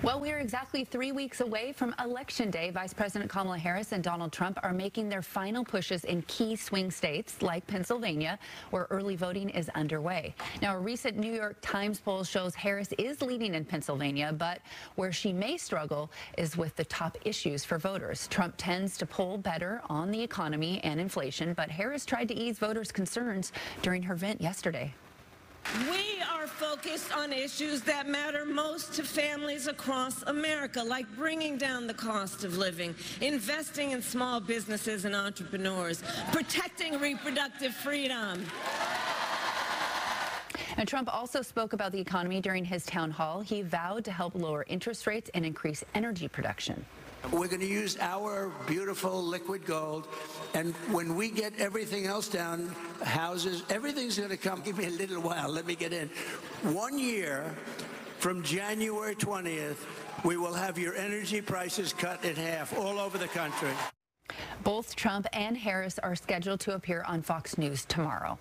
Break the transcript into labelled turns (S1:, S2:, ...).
S1: Well, we are exactly three weeks away from Election Day. Vice President Kamala Harris and Donald Trump are making their final pushes in key swing states like Pennsylvania, where early voting is underway. Now, a recent New York Times poll shows Harris is leading in Pennsylvania, but where she may struggle is with the top issues for voters. Trump tends to poll better on the economy and inflation, but Harris tried to ease voters' concerns during her event yesterday.
S2: We are focused on issues that matter most to families across America, like bringing down the cost of living, investing in small businesses and entrepreneurs, protecting reproductive freedom.
S1: And Trump also spoke about the economy during his town hall. He vowed to help lower interest rates and increase energy production.
S3: We're going to use our beautiful liquid gold. And when we get everything else down, houses, everything's going to come. Give me a little while. Let me get in. One year from January 20th, we will have your energy prices cut in half all over the country.
S1: Both Trump and Harris are scheduled to appear on Fox News tomorrow.